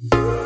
you